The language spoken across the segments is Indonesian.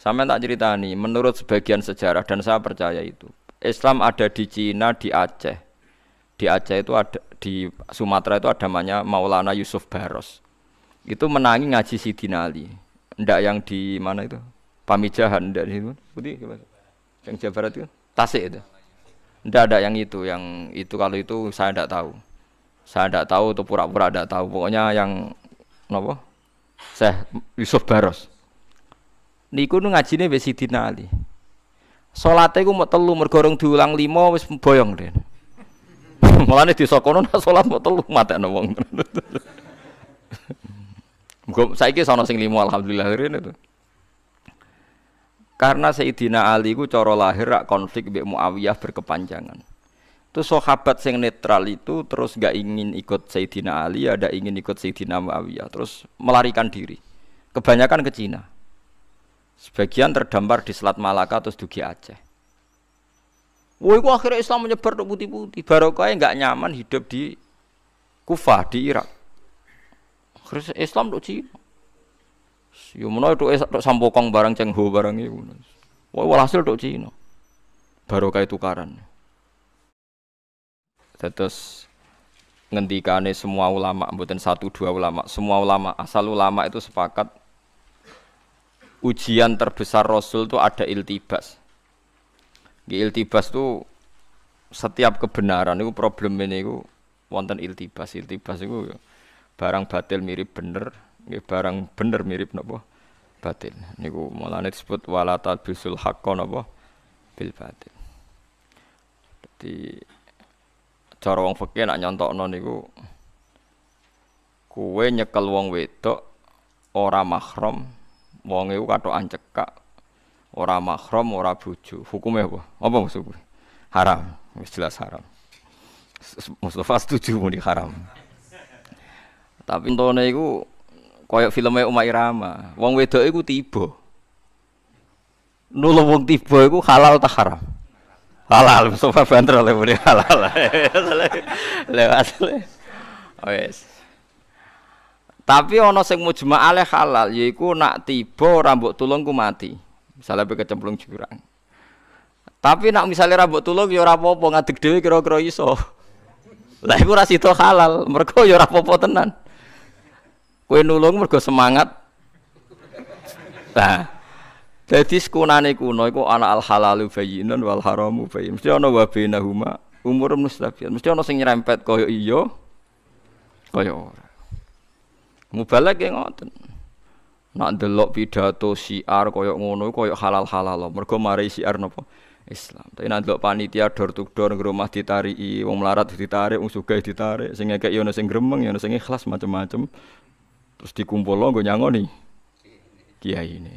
Sampai tak ceritani, menurut sebagian sejarah dan saya percaya itu, Islam ada di Cina, di Aceh. Di Aceh itu ada di Sumatera itu ada namanya Maulana Yusuf Baros. Itu menangi ngaji Sidina Ali. Ndak yang di mana itu? Pamijahan ndak itu. Putih Yang Jawa Barat itu Tasik itu. Ndak ada yang itu, yang itu kalau itu saya ndak tahu. Saya ndak tahu atau pura-pura ndak tahu. Pokoknya yang napa? Syekh Yusuf Baros. Niku nu ngajine wis Sidina Ali. Salate ku mau telu mergo diulang lima wis boyong deh. Mulane desa kono nak salat mau telu matekno wong. Muga saiki sono sing lima alhamdulillah itu. Karena Sayyidina Ali ku cara lahir rak konflik mbek Muawiyah berkepanjangan. Itu sahabat sing netral itu terus gak ingin ikut Sayyidina Ali, ada ingin ikut Sayyidina Muawiyah, terus melarikan diri. Kebanyakan ke Cina. Sebagian terdampar di Selat Malaka terus dugi Aceh. Wah, itu akhirnya Islam menyebar ke putih-putih. Barokahnya nggak nyaman hidup di Kufah di Irak. Akhirnya Islam tuh Cina. Ya mana itu sampokong barang cengho barang itu. Wah, walhasil tuh Cina. Barokah tukaran. Terus ngendikane semua ulama, bukan satu dua ulama, semua ulama asal ulama itu sepakat ujian terbesar Rasul itu ada iltibas. Di iltibas itu setiap kebenaran itu problem ini itu wonten iltibas. Iltibas itu barang batil mirip bener, barang bener mirip napa batil. Niku mulane disebut wala talbisul haqqo napa bil batil. Jadi cara wong fikih nak nyontokno niku kuwe nyekel wong wedok ora mahram wong iku katokan cekak. Ora mahram ora bojo. Hukumnya apa? Apa maksudku? Haram. Wis jelas haram. Mustafa setuju muni haram. Tapi entone iku koyo filmnya Uma Irama. Wong wedok iku tiba. Nulung wong tiba iku halal tak haram? Halal. Mustafa banter oleh muni halal. Lewat. Wes tapi ana sing mujma'ale halal yaiku nak tiba rambut tulung ku mati. Misalnya pe kecemplung jurang. Tapi nak misalnya rambut tulung ya ora apa-apa ngadeg dhewe kira-kira iso. Lah iku ora sida halal, mergo ya ora apa-apa tenan. Kowe nulung mergo semangat. Nah, jadi sekunane kuno iku ana al halalu bayyinun wal haramu bayyin. Mesti ana wa bainahuma umur mustafiat. Mesti ana sing nyerempet kaya iya kaya ora. Mubalak ya ngoten. Nak delok pidato siar koyok ngono koyok halal-halal mergo mari siar napa Islam. Tapi nak delok panitia dor tuk dor nang rumah ditariki, wong melarat ditarik, wong sugih ditarik, sing ngekek yo sing gremeng, yo sing ikhlas macam-macam. Terus dikumpulno nggo nyangoni kiai ini.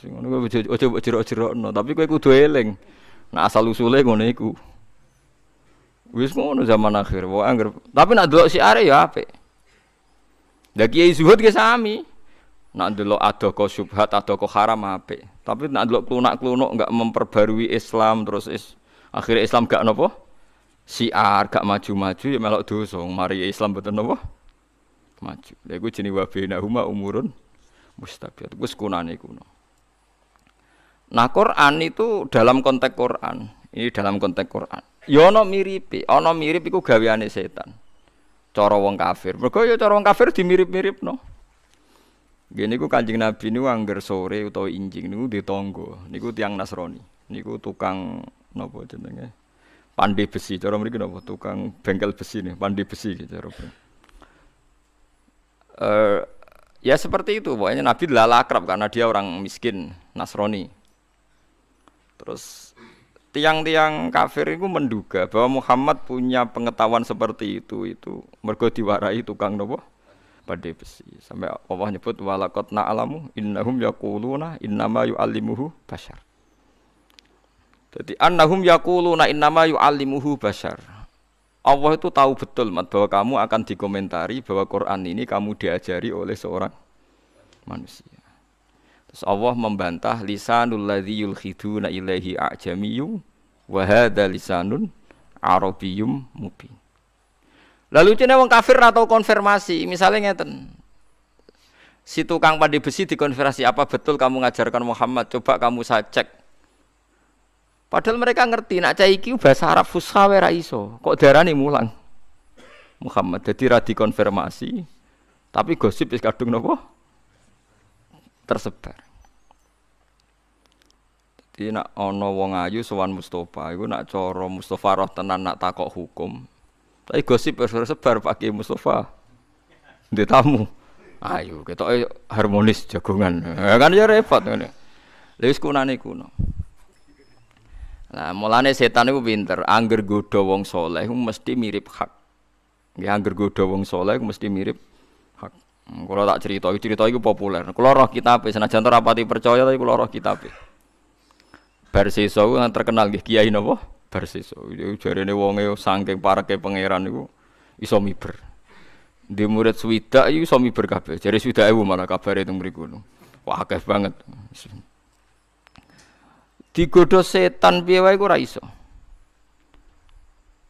Sing ngono ojo ojo jerok-jerokno, tapi kowe kudu eling. Nah asal usule ngono iku. Wis ngono zaman akhir, wae anggere. Tapi nak delok siare ya apik. Lah kiai zuhud ke sami. Nak delok adoko syubhat, adoko haram apik. Tapi nak delok klunak-klunuk enggak memperbarui Islam terus is, akhirnya Islam gak nopo? Siar gak maju-maju ya melok dosa. Mari Islam betul nopo? Maju. Lha iku jenenge wa huma umurun mustabiat. Wis kunane kuno. Nah Quran itu dalam konteks Quran. Ini dalam konteks Quran. Ya ana mirip, ana mirip iku gaweane setan cara wong kafir. Mergo ya cara wong kafir dimirip-miripno. Gini ku Kanjeng Nabi niku angger sore utawa injing niku ditonggo. Niku tiang Nasrani. Niku tukang napa jenenge? Pandai besi. Cara mriki napa? Tukang bengkel besi nih, pandai besi gitu cara. Uh, ya seperti itu pokoknya Nabi adalah akrab karena dia orang miskin Nasrani terus tiang-tiang kafir itu menduga bahwa Muhammad punya pengetahuan seperti itu itu mergo diwarai tukang nopo? Pada besi. Sampai Allah nyebut walakot na'alamu innahum yaquluna innama yu'allimuhu bashar. Jadi annahum yaquluna innama yu'allimuhu bashar. Allah itu tahu betul mat bahwa kamu akan dikomentari bahwa Quran ini kamu diajari oleh seorang manusia Terus Allah membantah lisanul ladzi yulkhiduna ilaihi a'jamiyyu wa hadza lisanun arabiyyum mubin. Lalu cene wong kafir atau konfirmasi, misalnya ngeten. Si tukang pandai besi dikonfirmasi apa betul kamu ngajarkan Muhammad? Coba kamu saya cek. Padahal mereka ngerti nak cai iki bahasa Arab fusha wa iso. Kok darani mulang? Muhammad jadi ra dikonfirmasi. Tapi gosip wis kadung nopo? Tersebar. Jadi nak ono wong ayu sowan Mustafa, iku nak cara Mustafa roh tenan nak takok hukum. Tapi gosip wis sebar pakai Mustafa. Ndek tamu. Ayo, kita harmonis jagongan. Ya kan ya repot ngene. Lha wis kunane kuno. Nah, mulane setan itu pinter, angger godha wong saleh mesti mirip hak. Nggih angger godha wong saleh mesti mirip kula tak cerita, cerita iku populer. Kula roh kitab senajan rapati percaya tapi kula roh kitab. Barseso kan terkenal nggih Kiai napa? Barseso. Jarene wonge saking pareke pangeran niku iso miber. Di murid swida itu suami berkabeh. Jadi swida ewu malah kabar itu mriku. Wah akeh banget. Digodo setan piye wae ora iso.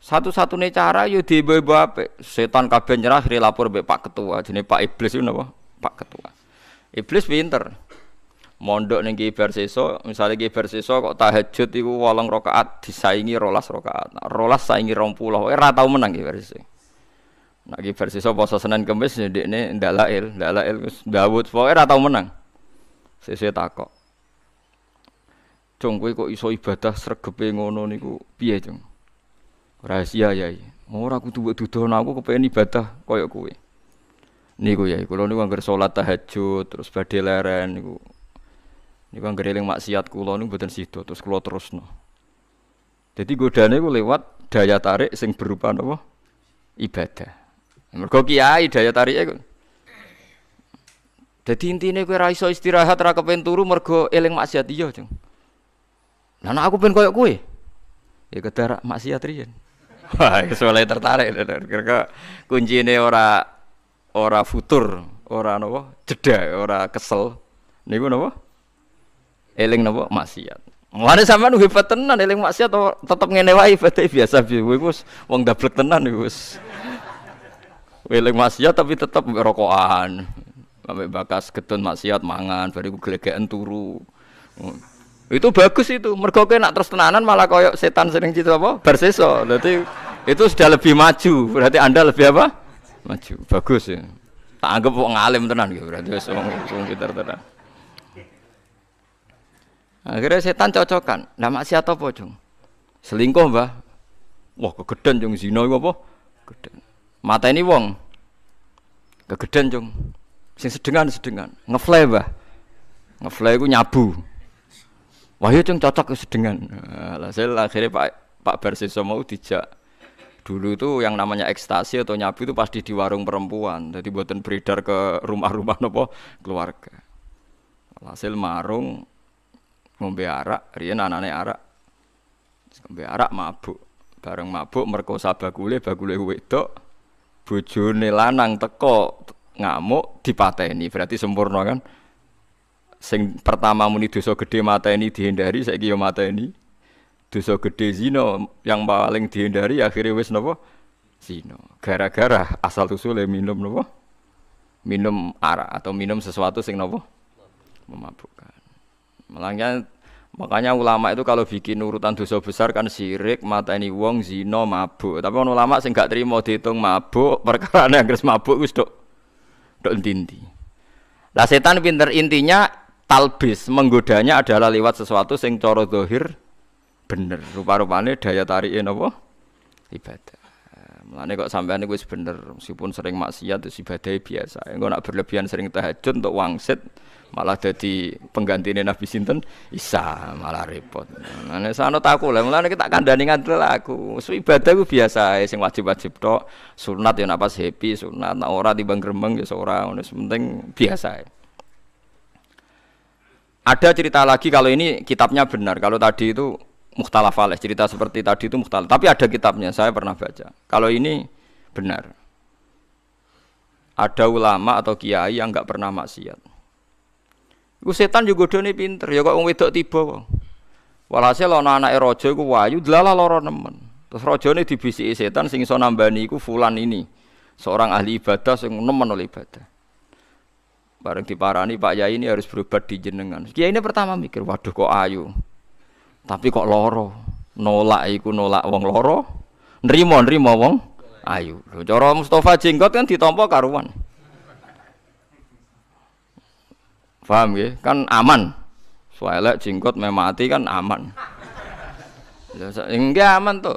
Satu-satunya cara yo dibawa apa? Setan kabeh nyerah akhirnya lapor be Pak Ketua. Jadi Pak Iblis itu napa? Pak Ketua. Iblis pinter. Mondok ning Ki Barseso, misalnya Ki Barseso kok tahajud iku 8 rakaat disaingi rolas rakaat. Nah, rolas saingi 20. Ora tau menang Ki Barseso. Nak ki versi sapa poso Senin Kamis ya dekne ndak lail, ndak lail wis Dawud pokoke ora tau menang. Sese takok. Cung kowe kok iso ibadah sregepe ngono niku piye, Cung? Rahasia ya. Ora kudu mbok dudono aku kepengin ibadah koyo kowe. Niku ya, kula niku anggar salat tahajud terus badhe leren niku. Niku anggar eling maksiat kula niku mboten sida terus kula terusno. Jadi godane ku lewat daya tarik sing berupa napa? Ibadah. Mergo kiai daya tarike Dadi intine kowe ora iso istirahat ra kepen turu mergo eling maksiat iya, Jeng. Lah aku pengen koyo kowe. Ya kedar maksiat riyen. Wah, mulai tertarik kira kuncine ora ora futur, ora napa jeda, ora kesel. Niku napa? Eling napa maksiat. Mulane sampean hebat tenan eling maksiat tetep ngene wae ibadah biasa piye. Kowe wis wong dablek tenan wis. Weling maksiat tapi tetap rokokan. Sampai bakas ketun maksiat mangan, bariku gelegean turu. Itu bagus itu. Mergo nak terus tenanan malah koyok setan sering gitu apa? Berseso. Berarti itu sudah lebih maju. Berarti Anda lebih apa? Maju. Bagus ya. Tak anggap wong alim tenan gitu. Berarti wong wong pinter tenan. Akhirnya setan cocokan. Lah maksiat apa, Jung? Selingkuh, Mbah. Wah, kegedean jung zina apa? Kegedean. Mata ini wong kegedean cung. Sing sedengan sedengan. Ngefly bah. Ngefly ku nyabu. Wah iya cung cocok sedengan. Lah saya akhirnya Pak Pak Barsiso mau dijak dulu itu yang namanya ekstasi atau nyabu itu pasti di warung perempuan. Jadi buatan beredar ke rumah-rumah nopo keluarga. Hasil marung ngombe arak, riyen anane arak. Ngombe arak mabuk. Bareng mabuk merkosa bagule, bagule wedok bojone lanang teko ngamuk dipateni berarti sempurna kan sing pertama muni dosa gede mateni dihindari saiki yo mateni. Dosa gede zina yang paling dihindari akhirnya wis napa zina. Gara-gara asal usule minum napa minum arak atau minum sesuatu sing napa memabukkan. Melangnya Makanya ulama itu kalau bikin urutan dosa besar kan sirik, mata ini wong, zino, mabuk. Tapi ulama sih nggak terima dihitung mabuk, perkara yang mabuk itu dok, dok inti. Lah setan pinter intinya talbis menggodanya adalah lewat sesuatu sing coro dohir bener. Rupa-rupanya daya tarik apa? Ibadah. Mulane kok sampean niku wis bener, meskipun sering maksiat itu ibadah biasa. Engko nak berlebihan sering tahajud untuk wangsit malah jadi pengganti Nabi Sinten Isa malah repot. Nah, sana takut lah, mulane kita kandani ngandel aku. So, ibadah ku biasa, sing wajib-wajib tok, sunat ya napas happy, sunat, nah ora timbang gremeng ya ora, penting biasa. Ada cerita lagi kalau ini kitabnya benar, kalau tadi itu mukhtalaf alaih. Cerita seperti tadi itu mukhtalaf. Tapi ada kitabnya saya pernah baca. Kalau ini benar. Ada ulama atau kiai yang nggak pernah maksiat. Iku setan juga doni pinter ya kok wedok tiba kok. Walhasil ana anake raja iku wayu dlala lara nemen. Terus rajane dibisiki setan sing iso nambani iku fulan ini. Seorang ahli ibadah sing nemen oleh ibadah Bareng diparani Pak Yai ini harus berobat di jenengan. Kiai ini pertama mikir, waduh kok ayu. Tapi kok loro. Nolak iku nolak wong loro. Nrimo nrimo wong ayu. Cara Mustafa jenggot kan ditampa karuan. Paham ya? Kan aman. Soalnya jenggot memati kan aman. Enggak aman tuh.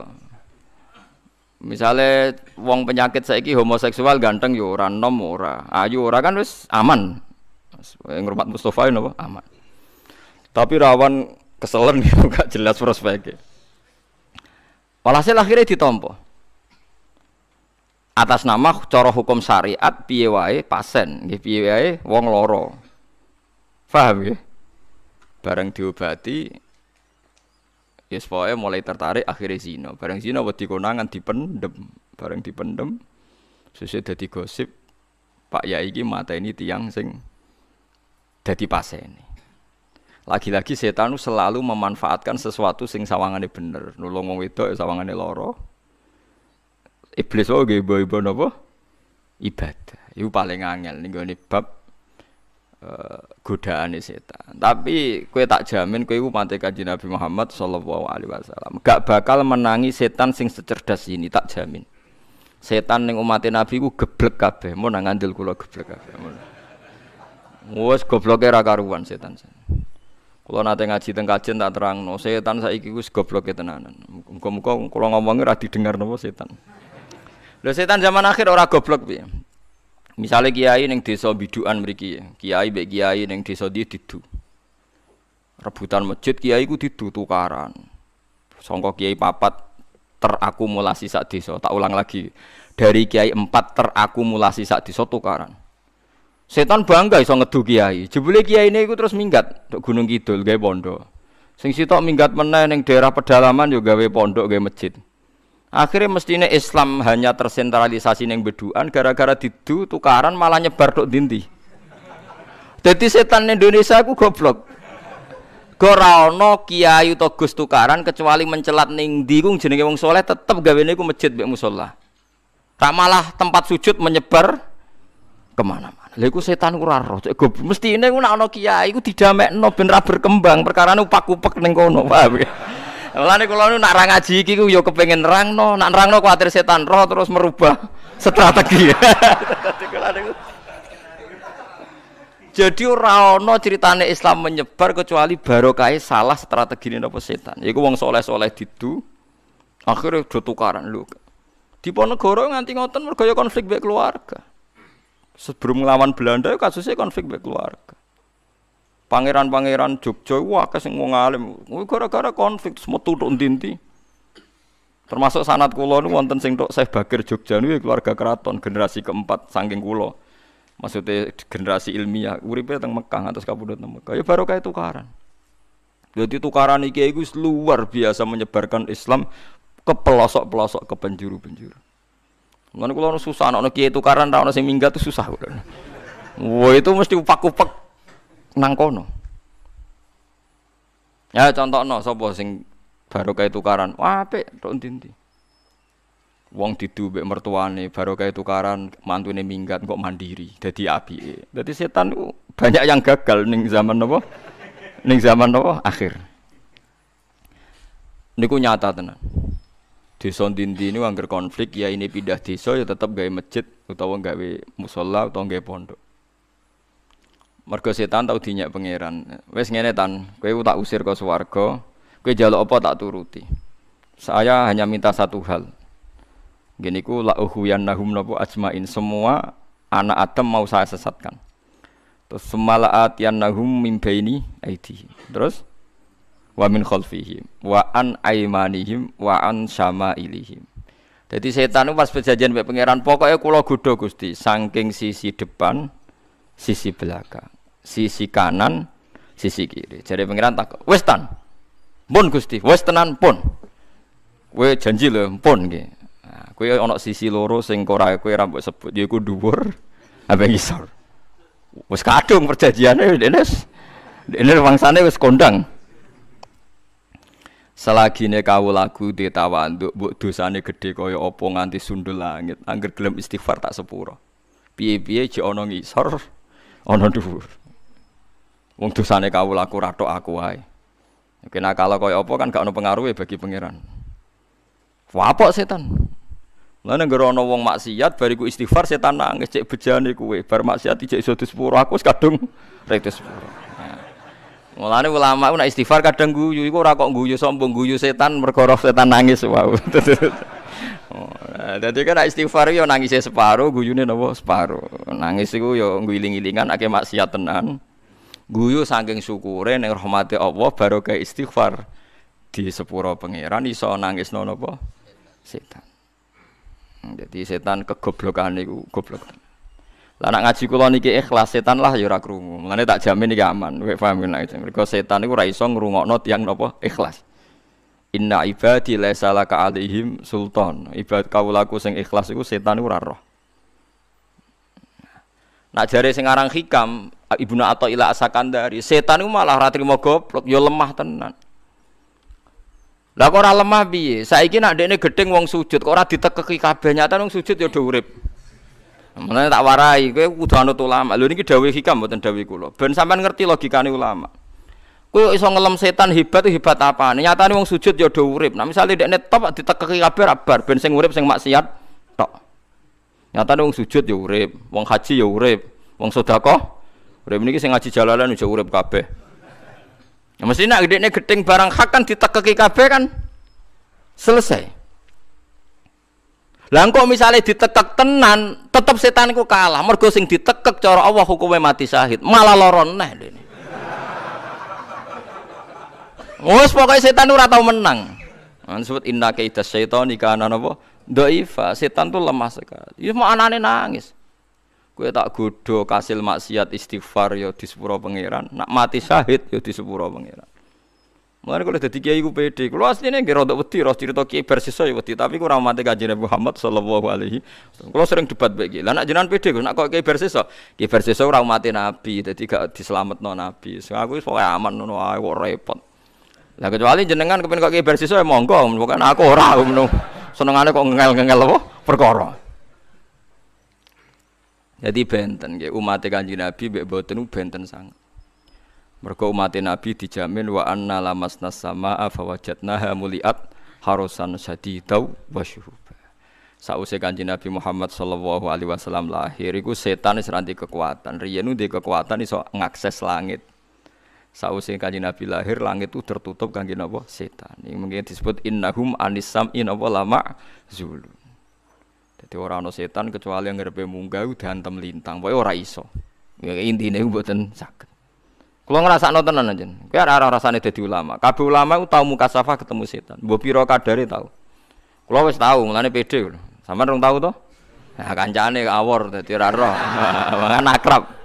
Misalnya wong penyakit saiki homoseksual ganteng yo ora nom ora, ayu ora kan wis aman. Ngurmat Mustafa napa aman. Tapi rawan keselen gitu gak jelas prospeknya. Walhasil akhirnya ditompo. Atas nama cara hukum syariat piye wae pasien, nggih piye wae wong loro. Paham ya? Bareng diobati Ya yes, pokoknya mulai tertarik akhirnya zina. Bareng zina wedi konangan dipendem, bareng dipendem sesuai dadi gosip Pak Yai iki mata ini tiang sing dadi pasene. Lagi-lagi setan selalu memanfaatkan sesuatu sing sawangane bener. Nulung wong wedok ya sawangane loro. Iblis wae ibu-ibu napa? Ibadah. Iku paling angel ning bab uh, godaan setan. Tapi kue tak jamin kue itu mati kaji Nabi Muhammad Shallallahu Alaihi Wasallam. Gak bakal menangi setan sing secerdas ini tak jamin. Setan yang umat Nabi ku geblek kabeh, mau nang ngandel kula geblek kabeh. Wes gobloke ra karuan setan. Kalau nate ngaji teng kajen tak terang no, setan saiki wis gobloke tenanan. Muga-muga kula ngomongi ra didengar napa setan. Lho setan zaman akhir ora goblok piye? Misalnya kiai neng desa biduan mriki, kiai mbek kiai neng desa dia didu. Rebutan masjid kiai ku didu tukaran. Songkok kiai papat terakumulasi sak desa. Tak ulang lagi. Dari kiai empat terakumulasi sak desa tukaran. Setan bangga iso ngedu kiai. Jebule kiai ini terus minggat tok Gunung Kidul gawe pondok. Sing sitok minggat meneh ning daerah pedalaman yo gawe pondok gawe masjid. Akhirnya mestinya Islam hanya tersentralisasi neng beduan gara-gara didu tukaran malah nyebar dok dinti. Jadi setan Indonesia aku goblok. Gorano kiai utawa gus tukaran kecuali mencelat ning ndi ku jenenge wong soleh tetep gawene ku masjid mbek musala. Tak malah tempat sujud menyebar ke mana-mana. Lha iku setan ku ora roh. Mestine ku nek ana kiai ku didamekno ben ra berkembang, perkara upak-upek ning kono. Paham ya? Mulane kula nu nak ra ngaji iki ku yo kepengin nerangno, nak nerangno kuwatir setan roh terus merubah strategi. Jadi ora ana ceritane Islam menyebar kecuali barokah salah strategi ini apa setan. Iku wong soleh-soleh didu akhirnya do tukaran lho. Di Ponegoro nganti ngoten mergo konflik baik keluarga. Sebelum ngelawan Belanda kasusnya konflik baik keluarga. Pangeran-pangeran Jogja wah sing wong alim. Gara-gara konflik semua tutuk ndi Termasuk sanat kula niku wonten sing tok Syekh Bakir Jogja niku ya keluarga keraton generasi keempat saking kula. Maksudnya generasi ilmiah uripe teng Mekah atas kabudut teng Mekah. Ya baru kayak tukaran. Jadi tukaran iki iku luar biasa menyebarkan Islam ke pelosok-pelosok ke penjuru-penjuru. Kula susah ana kiai tukaran ra ana sing itu susah. Wah itu mesti upak-upak nang kono. Ya contohno sapa sing baru kayak tukaran. Wah apik tok Wong didu mbek mertuane kayak tukaran mantune minggat kok mandiri dadi api. Dadi setan banyak yang gagal ning zaman apa? ning zaman apa? Akhir. Niku nyata tenan. Desa dindi ini angger konflik ya ini pindah desa ya tetap gawe masjid utawa gawe musola utawa gawe pondok. Mergo setan tau dinyak pangeran. Wes ngene tan, kowe tak usir ke swarga, kowe jaluk apa tak turuti. Saya hanya minta satu hal. Gini ku la nahum napa ajmain semua anak Adam mau saya sesatkan. Terus semalaat nahum mimbaini aidi. Terus wa min khalfihim wa an aimanihim wa an syama'ilihim. Jadi setan itu pas perjanjian mbek pangeran pokoknya kula godho Gusti saking sisi depan sisi belakang sisi kanan, sisi kiri. Jadi pengiran tak, tan, pun gusti, wes tenan pun. Janji loh, pun gitu. Nah, kue ono sisi loro sing korai kue rambut sebut, dia ku dhuwur, apa ngisor. Wes kadung perjanjiannya, denes, denes bangsane wes kondang. Selagi ne kau lagu di tawanduk, buk dosane gede kaya opo nganti sundul langit, angger gelem istighfar tak sepuro. Jek ono ngisor, ana dhuwur. Wong dosane kawula aku ratok aku wae. Kena kalau kaya apa kan gak ono pengaruh bagi pangeran. Wapok setan. Lah nek ana wong maksiat bariku istighfar setan nangis cek bejane kuwe. Bar maksiat cek iso sepuro aku kadung rek sepuro. Nah. Mulane ulama nek istighfar kadang guyu iku ora kok guyu sombong guyu setan mergo setan nangis wow. Oh, dadi kan istighfar yo nangis separo, guyune napa separo. Nangis iku yo ngiling-ilingan akeh maksiat tenan guyu saking syukure ning rahmate Allah ke istighfar di sepuro pangeran iso nangis nono apa setan jadi setan kegoblokan niku goblok. Lah nak ngaji kula niki ikhlas setan lah ya ora krungu. Mulane tak jamin iki aman kowe paham nek mergo setan niku ora iso ngrungokno tiyang napa? Ikhlas. Inna ibadi laisa laka alaihim sultan. Ibad kaulaku sing ikhlas iku setan iku ora roh. Nak jare sing aran hikam, Ibnu Athaillah Asakandari, setan itu malah ra trimo goblok, ya lemah tenan. Lah kok ora lemah piye? Saiki nak dekne gedeng wong sujud, kok ora ditekeki kabeh nyata wong sujud ya do urip. Mulane tak warai, kowe kudu anut ulama. Lho niki dawuh hikam mboten dawuh kula. Ben sampean ngerti logikane ulama. Kowe iso ngelem setan hebat itu hebat apa? Nyatane wong sujud ya do urip. Nah misale dekne top ditekeki kabeh rabar ben sing urip sing maksiat tok. Nyatane wong sujud ya urip, wong haji ya urip, wong sedekah Urip niki sing ngaji jalalan udah urip kabeh. Ya mesti nak gedene gedeng barang hak kan ditekeki kabeh kan selesai. Kok misalnya ditekek tenan, tetep setan iku kalah. Mergo sing ditekek cara Allah hukumnya mati syahid. Malah loron neh dene. Wes pokoke setan ora tau menang. Man sebut inna kaita syaitan kana napa? Dhaifa. Setan tuh lemah sekali. Ya mau anane nangis. Kue tak godo kasil maksiat istighfar yo di sepuro pangeran. Nak mati syahid yo di sepuro pangeran. Mulane kalau dadi kiai ku pede, kalau asline nggih rada wedi ro cerita kiai bersisa ya wedi, tapi kurang mati kanjeng Muhammad sallallahu alaihi. Kalau sering debat bae iki. Lah nak jenengan pede nak kok kiai bersisa, kiai bersisa ora mati nabi, dadi gak diselametno nabi. So aku wis aman ngono ae kok repot. Lah kecuali jenengan kepen kok kiai bersisa ya monggo, bukan aku ora ngono. Senengane kok ngel-ngel apa perkara. Jadi benten ya umat kanji Nabi mbek boten benten sangat. Mergo umat Nabi dijamin wa anna lamasna sama fa wajadnaha muliat harusan sadidau wa syuhuba. Sausé kanji Nabi Muhammad sallallahu alaihi wasallam lahir iku setan wis ranti kekuatan. Riyen di kekuatan iso ngakses langit. Sausé kanji Nabi lahir langit itu tertutup kangge napa? Setan. Ini mungkin disebut innahum anisam in apa lama zulun. Jadi orang no setan kecuali yang ngerpe munggah udah antem lintang, pokoknya orang iso. Ya buatan sakit. Kalau ngerasa no tenan aja, kayak arah rasanya jadi ulama. Kabeh ulama tahu muka safa ketemu setan. Mbok piro kadare tahu. Kalau wes tahu, mulane pede. Sama dong tahu toh? Nah, kancane awor dadi ora roh. Mangan akrab.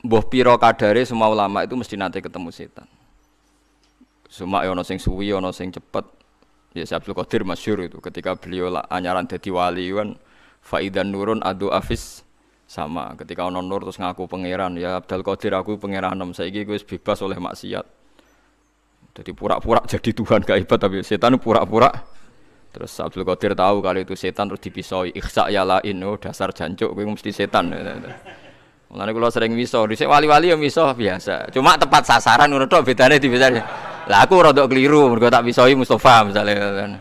Mbah piro kadare semua ulama itu mesti nanti ketemu setan. Semua ono sing suwi, ono sing cepet, Ya Abdul Qadir masyur itu ketika beliau lah, anyaran jadi wali kan faidan nurun adu afis. Sama ketika ono nur terus ngaku pangeran ya Abdul Qadir aku pangeran nom saiki gue bebas oleh maksiat. Jadi pura-pura jadi Tuhan gak tapi setan pura-pura terus Abdul Qadir tahu kalau itu setan terus dipisoi ikhsa ya lain oh dasar jancuk gue mesti setan Mulane kula sering miso, dhisik wali-wali ya miso biasa. Cuma tepat sasaran ngono tok bedane di bedane. Lah aku rada keliru mergo tak misoi Mustafa misalnya kan.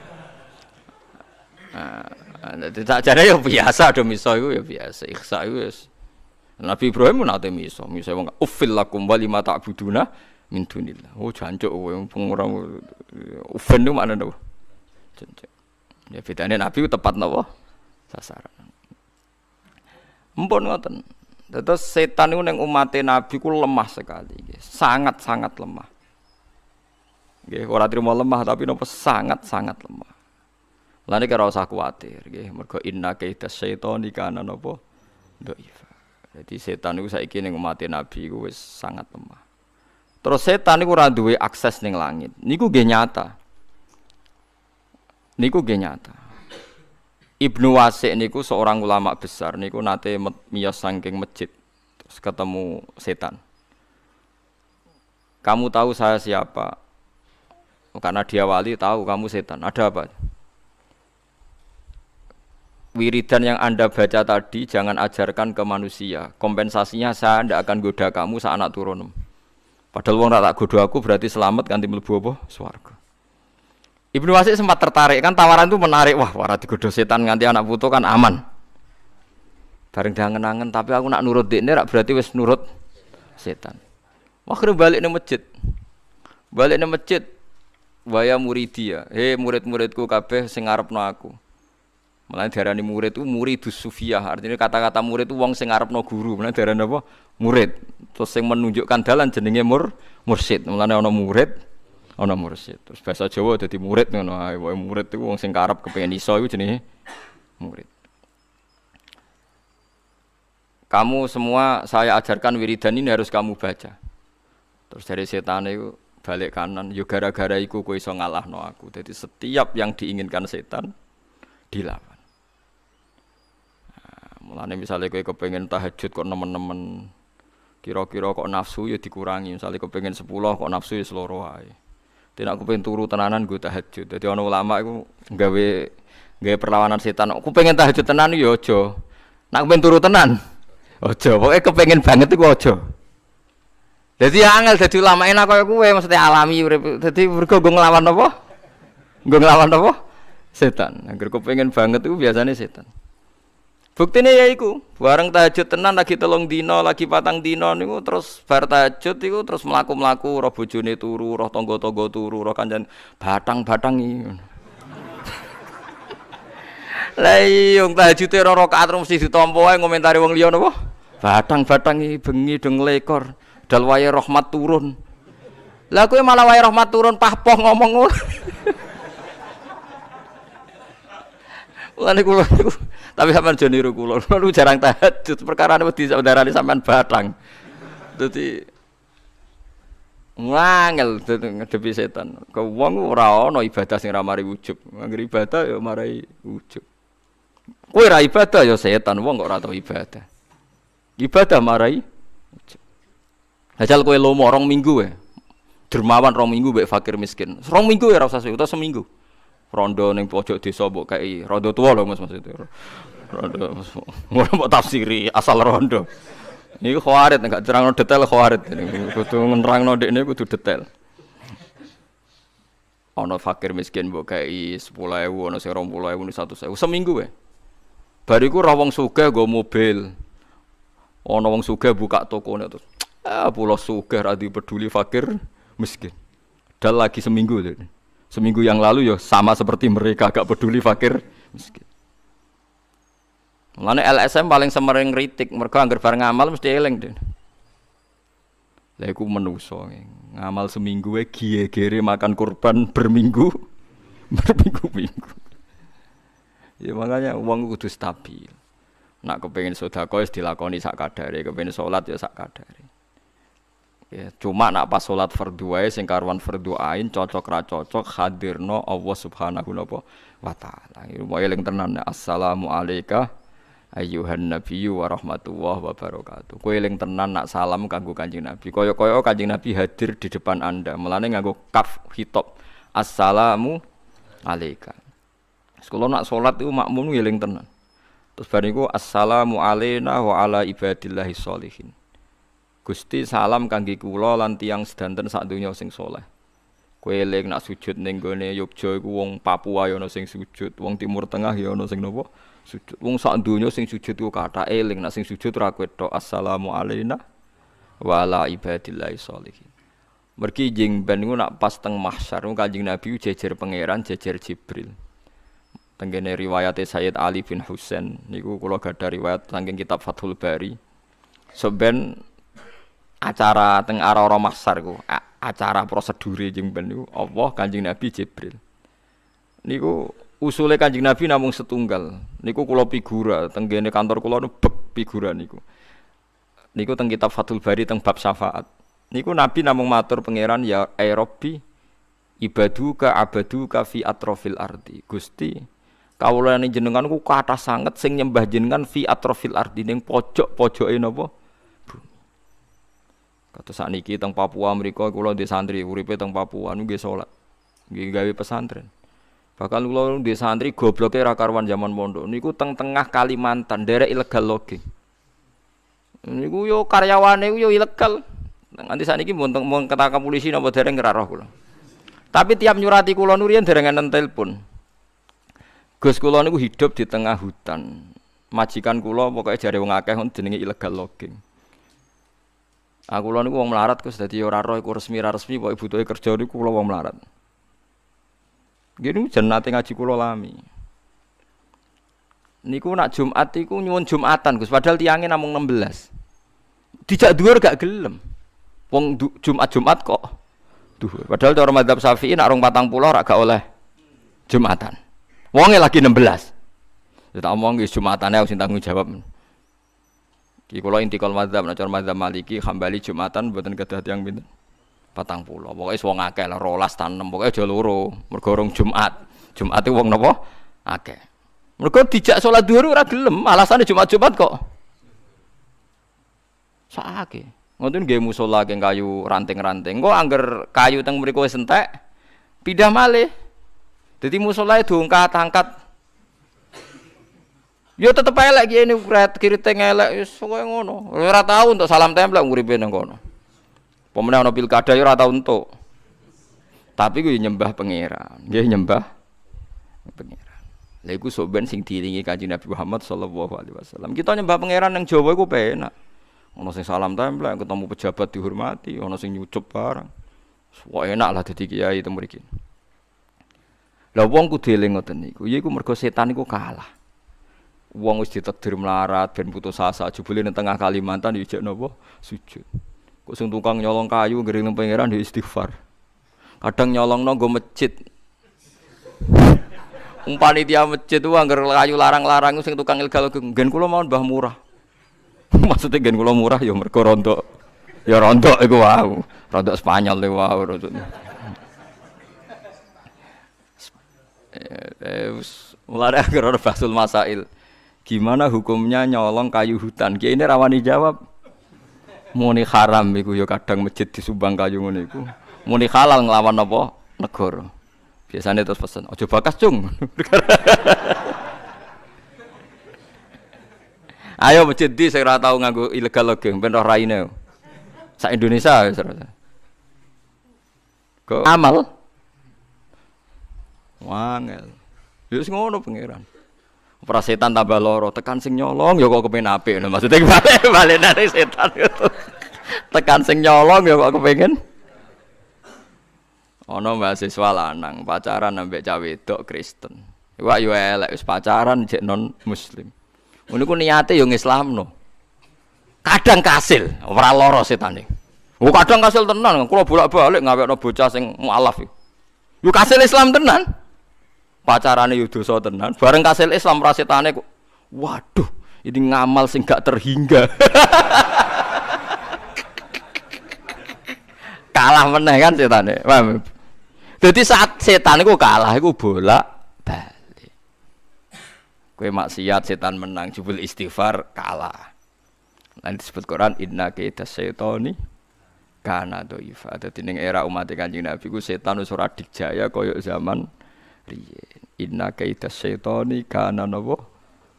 Nah, tak jare ya biasa do miso iku ya biasa. Ikhsa iku wis. Nabi Ibrahim nate miso, miso wong ufil lakum wa lima ta'buduna min dunillah. Oh jancuk kowe pengurang ufen itu mana tuh? Jancuk. Ya bedane Nabi tepat napa? Sasaran. Mpun ngoten. Terus setan itu yang umat Nabi ku lemah sekali, sangat-sangat lemah. Nggih, ora trimo lemah tapi nopo sangat-sangat lemah. Lan iki ora usah kuwatir, nggih, mergo inna kaita syaitani kana nopo dhaifa. Jadi setan itu saiki ning umat Nabi ku sangat lemah. Terus setan itu ora akses ning langit. Niku nggih nyata. Niku nggih nyata. Ibnu Wasik niku seorang ulama besar niku nate miyos saking masjid terus ketemu setan. Kamu tahu saya siapa? Karena dia wali tahu kamu setan. Ada apa? wiridan yang Anda baca tadi jangan ajarkan ke manusia. Kompensasinya saya tidak akan goda kamu saat anak turun. Padahal wong tak goda aku berarti selamat kan timbul apa? Swarga. Ibnu Wasik sempat tertarik kan tawaran itu menarik. Wah, wara digoda setan nganti anak putu kan aman. Bareng diangen-angen tapi aku nak nurut dekne berarti wis nurut setan. Akhirnya balik nih masjid. Balik nih masjid. Waya muridia. Hei murid-muridku kabeh sing ngarepno aku. Mulane diarani murid itu muridus sufiyah. Artinya kata-kata murid itu wong sing ngarepno guru. Mulane diarani apa? Murid. Terus sing menunjukkan dalan jenenge mur mursid. Mulane ana murid, ana mursid. Terus bahasa Jawa dadi murid ngono ae. Murid itu wong sing karep kepengin iso iku jenenge murid. Kamu semua saya ajarkan wiridan ini harus kamu baca. Terus dari setan itu balik kanan, yo gara-gara iku kowe iso ngalahno aku. Jadi setiap yang diinginkan setan dilawan. Nah, mulane misalnya kowe kepengen tahajud kok nemen-nemen kira-kira kok nafsu ya dikurangi. Misalnya kepengen 10 kok nafsu ya seloro ae. Tidak aku pengen turu tenanan gue tahajud. Jadi orang ulama itu gawe gawe perlawanan setan. Aku pengen tahajud tenan ya aja. Nak pengen turu tenan. Ojo, pokoknya kepengen banget itu ojo. Jadi angel jadi ulama enak kaya kowe maksudnya alami. Dadi mergo gue nglawan apa? Gue nglawan apa? Setan. Agar kepengen banget itu biasanya setan. Buktinya ya iku, bareng tahajud tenan lagi telung dino, lagi patang dino niku terus bar tahajud iku terus melaku-melaku roh bojone turu, roh tonggo-tonggo turu, roh kancan batang-batang iki. Lah iya tahajud ora rakaat mesti ditampa wae ngomentari wong liya napa? Batang-batang iki bengi deng lekor, dal wae rahmat turun. Lah kowe malah wae rahmat turun pahpoh ngomong ngono. Kula niku tapi sampean jo niru kula. Kula jarang tahajud perkara wedi saudarane sampean batang. Dadi ngangel ngedepi setan. Ke wong ora ana ibadah sing ra mari ujub. Angger ibadah ya marai ujub. Kowe ra ibadah ya setan, wong kok ora tau ibadah. Ibadah marai. Hajal kowe lomo rong minggu ya. Dermawan rong minggu mbek fakir miskin. Rong minggu ya ora usah seminggu. Rondo ning pojok desa mbok kei rondo tua lho Mas maksudnya. Rondo ora mbok tafsiri asal rondo. Ini khawarit enggak terang detail khawarit. Kudu nerangno dekne kudu detail. Ono fakir miskin mbok kei 10.000, ono sing 20.000, 100.000 seminggu ya. Bariku ra wong sugih nggo mobil. Ana wong sugih buka tokone terus. Ah, pulau sugih ra peduli fakir miskin. Dal lagi seminggu deh. Seminggu yang lalu ya sama seperti mereka gak peduli fakir miskin. Mulane LSM paling semering kritik, mereka anggar bareng ngamal mesti eling deh. Lah iku menuso ngamal seminggu e gie makan kurban berminggu berminggu-minggu. Ya makanya uang kudu stabil. Nak kepengen sedekah wis dilakoni sak kadare, kepengen salat ya sak kadare. Ya, cuma nak pas salat fardhu wae sing karuan fardhu ain cocok ra cocok hadirno Allah Subhanahu wa taala. Iku eling tenan assalamu alayka ayyuhan nabiyyu wa rahmatullahi wa barakatuh. Eling tenan nak salam kanggo Kanjeng Nabi. Kaya-kaya Kanjeng Nabi hadir di depan Anda. Mulane nganggo kaf hitop. Assalamu alayka. Sekolah nak sholat itu makmum ngiling tenan. Terus bariku assalamu alaina wa ala ibadillahi sholihin. Gusti salam kangge kula lan tiyang sedanten sak donya sing saleh. Kowe eling nak sujud ning gone Yogya iku wong Papua ya ana sing sujud, wong Timur Tengah ya ana sing napa? Sujud. Wong sak donya sing sujud iku kathah eling nak sing sujud ora kowe tok assalamu alaina wa ala ibadillahi sholihin. Mergi jing ben nak pas teng mahsyar Kanjeng Nabi jejer pangeran jejer Jibril tenggene riwayat Sayyid Ali bin Husain niku kula gadah riwayat saking kitab Fathul Bari seben acara teng ara-ara mahsar ku acara prosedure jeng ben niku Allah Kanjeng Nabi Jibril. Niku usule Kanjeng Nabi namung setunggal. Niku kula figura tenggene kantor kula bek figura niku. Niku teng kitab Fathul Bari teng bab syafaat. Niku Nabi namung matur pangeran ya Airobi ibaduka abaduka fi atrofil ardi. Gusti Kawulane jenengan ku kata sangat sing nyembah jenengan fi atrofil ardi ning pojok-pojoke napa? Bumi. Kata sakniki teng Papua mriku kula di santri uripe teng Papua niku nggih salat. Nggih pesantren. Bahkan kula di santri gobloke ra zaman pondok. Niku teng tengah Kalimantan, derek ilegal logging. Niku yo karyawane yo ilegal. Nanti saat ini mau ketangkap polisi nopo dereng ngerarah kula. Tapi tiap nyurati kula nurian dereng enten telepon. Gus kula niku hidup di tengah hutan. Majikan kula pokoknya jare wong akeh jenenge ilegal logging. Aku kula niku wong melarat Gus dadi ora roh iku resmi ra resmi pokoke butuhe kerja niku kula wong melarat. Gini jan nate ngaji kula lami. Niku nak Jumat iku nyuwun Jumatan Gus padahal tiange namung 16. Dijak dhuwur gak gelem. Wong Jumat Jumat kok duhur. Padahal cara madzhab Syafi'i nak rong patang pulau rak gak oleh Jumatan. Wonge lagi 16. Ya tak omong Jumatane aku sing tanggung jawab. Ki kula intikal madzhab nek cara madzhab Maliki Hambali Jumatan mboten kedah tiyang pinten? Patang pulau. Wong akeh lah rolas tanem pokoke aja loro. Jumat. Jumat itu wong napa? Akeh. Mergo dijak salat dhuwur ora gelem, alasane Jumat-Jumat kok. Sakake. Ngoten nggih musala keng kayu ranting-ranting. Kok angger kayu teng mriku wis entek, pindah malih. Jadi musola itu angkat angkat. Yo tetep elek gini ukret kiri teng elek wis koyo ngono. Ora tau untuk salam tempel nguripe nang kono. Pemenang ana pilkada yo ora tau untuk. Tapi gue nyembah pangeran, nggih nyembah pangeran. Lha iku sok ben sing diiringi Kanjeng Nabi Muhammad sallallahu alaihi wasallam. Kita nyembah pangeran nang Jawa iku penak. Ono sing salam tempel, ketemu pejabat dihormati, ono sing nyucup barang. Wah enak lah dadi kiai itu mriki. Lah wong kudu eling niku. Ya iku mergo setan iku kalah. Wong wis ditakdir melarat ben putus asa jebule ning tengah Kalimantan jek napa sujud. Kok sing tukang nyolong kayu ngering ning pangeran ya istighfar. Kadang nyolongno nggo masjid. Umpani dia masjid tuh anggar kayu larang-larang sing tukang ilgal gen kula mau mbah murah. Maksudnya gen kula murah ya mergo rontok. Ya rontok iku wow. Rontok Spanyol iku wow. Eh, mulai agar ada basul masail. Gimana hukumnya nyolong kayu hutan? Ki ini rawani jawab. Muni haram iku ya kadang masjid di Subang kayu ngono iku. Muni halal nglawan apa? Negara. Biasanya terus pesen, ojo bakas cung. Ayo masjid di saya tahu nganggo ilegal lagi, ben roh raine. Sa Indonesia ya, Kok amal? Wangel. Ya wis ngono pangeran. Ora setan tambah loro, tekan sing nyolong ya kok kepen apik. Maksudnya balik balik dari setan itu. tekan sing nyolong ya kok kepengen. Ono mahasiswa lanang pacaran ambek cawe wedok Kristen. Wah yo elek wis pacaran jek non muslim. Ngono ku niate yo ngislamno. Kadang kasil, ora loro setane. Oh kadang kasil tenan, kula bolak-balik ngawekno bocah sing mualaf. Yo kasil Islam tenan pacarane yo dosa tenan. Bareng kasil Islam rasetane kok waduh, ini ngamal sing gak terhingga. kalah meneh kan setane. Paham? Jadi saat setan itu kalah itu bolak balik. Kue maksiat setan menang jubul istighfar kalah. Nanti disebut Quran inna kita setoni karena doifa. Jadi ning era umat kanjeng Nabi ku setan wis ora dikjaya koyo zaman riyen. Inna kaita syaitani kana napa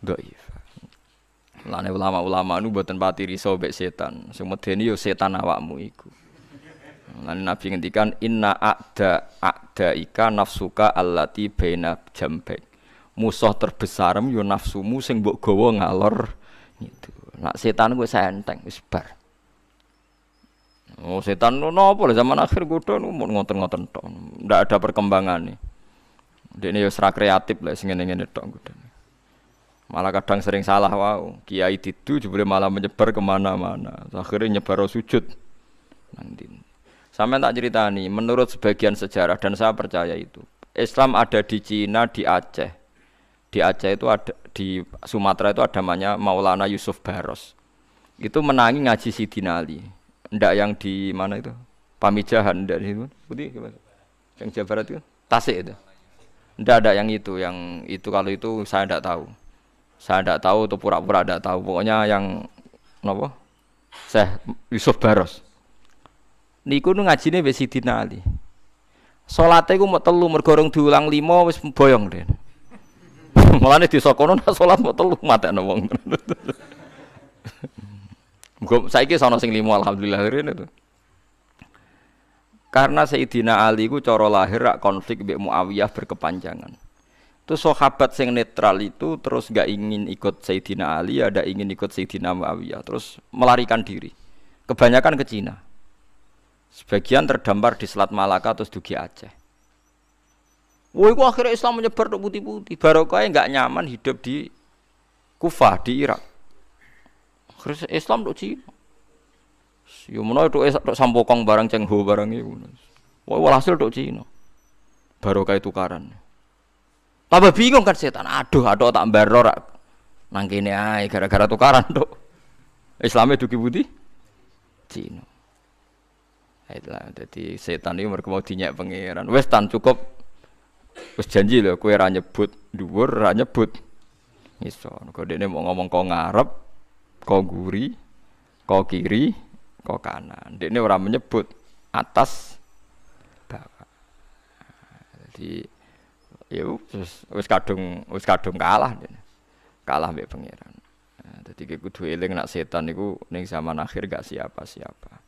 dhaif. Lane ulama-ulama nu mboten pati riso mek setan. Sing medeni yo setan awakmu iku. Lan Nabi ngendikan inna a'da a'da ika nafsuka allati baina jambek. Musuh terbesarmu yo nafsumu sing mbok gawa ngalor gitu. Nak setan gue senteng wis bar. Oh setan nopo zaman akhir kudu ngoten-ngoten tok. Ndak ada perkembangan nih. Dene yo serak kreatif lah sing ngene-ngene tok Malah kadang sering salah wow. Kiai itu jebule malah menyebar ke mana-mana. Akhirnya nyebar sujud. Nanti. Sampai tak ceritani, menurut sebagian sejarah dan saya percaya itu, Islam ada di Cina, di Aceh. Di Aceh itu ada di Sumatera itu ada namanya Maulana Yusuf Baros. Itu menangi ngaji Sidin Ali. Ndak yang di mana itu? Pamijahan ndak itu. Putih Yang Jawa Barat itu? Tasik itu. Tidak ada yang itu, yang itu kalau itu saya tidak tahu. Saya tidak tahu atau pura-pura tidak tahu. Pokoknya yang nopo, saya Yusuf Baros. Niku nu ngajine wis Sidina Ali. Salate iku mau telu mergo diulang lima wis boyong deh. Mulane disokono nak salat mau telu matekno wong. Muga saiki sono sing lima alhamdulillah rene itu. Karena Sayyidina Ali ku cara lahir konflik mbek Muawiyah berkepanjangan. Itu sahabat sing netral itu terus gak ingin ikut Sayyidina Ali, ada ingin ikut Sayyidina Muawiyah, terus melarikan diri. Kebanyakan ke Cina. Sebagian terdampar di Selat Malaka terus dugi Aceh. Woi, akhirnya Islam menyebar ke putih-putih. Barokah nggak nyaman hidup di Kufah di Irak. Akhirnya Islam tuh Cina. Yo menawa itu tok sampokong barang cengho barang itu. Woi, walhasil tuh Cina. Barokah tukaran. Tambah bingung kan setan. Aduh, aduh tak mbaro rak nang kene ae gara-gara tukaran tuh. Islamnya dugi putih Cina. Itulah, jadi setan ini mereka mau dinyak pangeran. Wes tan cukup, wes janji loh, kue ra nyebut dhuwur, ra nyebut. Iso, kau dene mau ngomong kau ngarep, kau guri, kau kiri, kau kanan. Dene orang menyebut atas, bawah. Jadi, ya wes, wes kadung, wes kadung kalah, dene. kalah mbek pangeran. Nah, jadi kudu eling nak setan itu ning zaman akhir gak siapa-siapa.